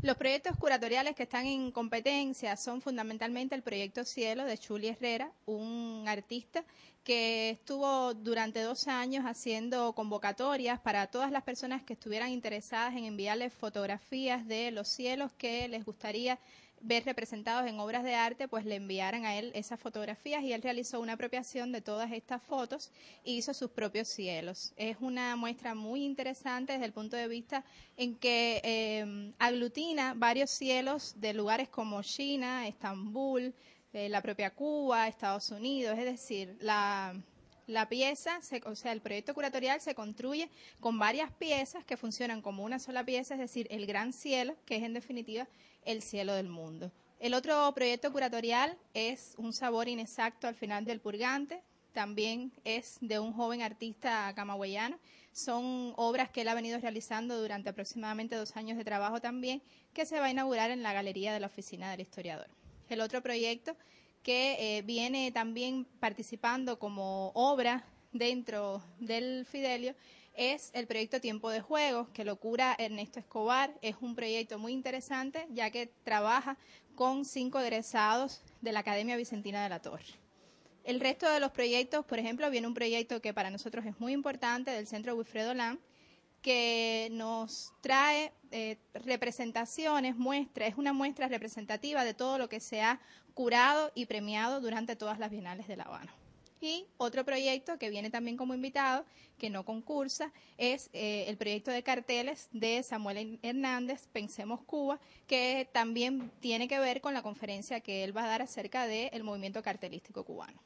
Los proyectos curatoriales que están en competencia son fundamentalmente el proyecto Cielo de Chuli Herrera, un artista que estuvo durante dos años haciendo convocatorias para todas las personas que estuvieran interesadas en enviarles fotografías de los cielos que les gustaría ver representados en obras de arte, pues le enviaran a él esas fotografías y él realizó una apropiación de todas estas fotos e hizo sus propios cielos. Es una muestra muy interesante desde el punto de vista en que eh, aglutina varios cielos de lugares como China, Estambul, eh, la propia Cuba, Estados Unidos, es decir, la la pieza, o sea, el proyecto curatorial se construye con varias piezas que funcionan como una sola pieza, es decir, el gran cielo, que es en definitiva el cielo del mundo. El otro proyecto curatorial es Un sabor inexacto al final del purgante, también es de un joven artista camagüeyano. Son obras que él ha venido realizando durante aproximadamente dos años de trabajo también, que se va a inaugurar en la galería de la oficina del historiador. El otro proyecto que eh, viene también participando como obra dentro del Fidelio es el proyecto Tiempo de Juegos, que lo cura Ernesto Escobar. Es un proyecto muy interesante, ya que trabaja con cinco egresados de la Academia Vicentina de la Torre. El resto de los proyectos, por ejemplo, viene un proyecto que para nosotros es muy importante del Centro Wilfredo Lam, que nos trae eh, representaciones, muestras, es una muestra representativa de todo lo que se ha curado y premiado durante todas las bienales de La Habana. Y otro proyecto que viene también como invitado, que no concursa, es eh, el proyecto de carteles de Samuel Hernández, Pensemos Cuba, que también tiene que ver con la conferencia que él va a dar acerca del movimiento cartelístico cubano.